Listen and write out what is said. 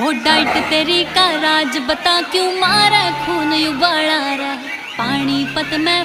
हो डाइट तेरी का राज बता क्यों मारा खून उबाला रहा पानी पत में